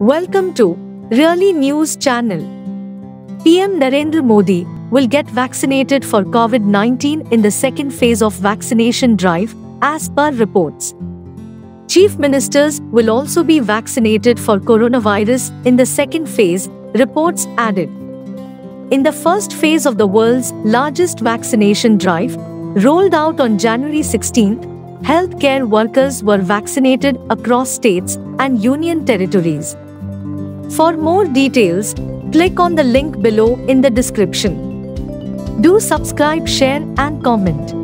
Welcome to Really News Channel. PM Narendra Modi will get vaccinated for COVID 19 in the second phase of vaccination drive, as per reports. Chief ministers will also be vaccinated for coronavirus in the second phase, reports added. In the first phase of the world's largest vaccination drive, rolled out on January 16th, healthcare workers were vaccinated across states and union territories. For more details, click on the link below in the description. Do subscribe, share, and comment.